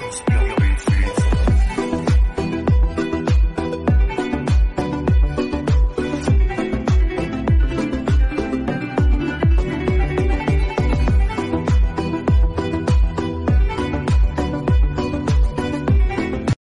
Christmas.